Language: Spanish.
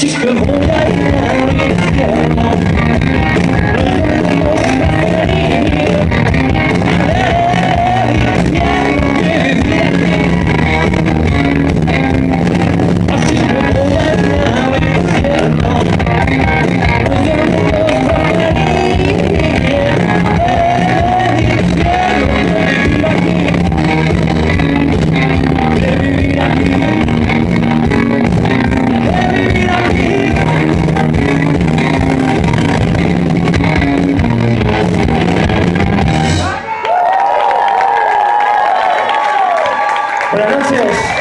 se cantar. Buenas noches.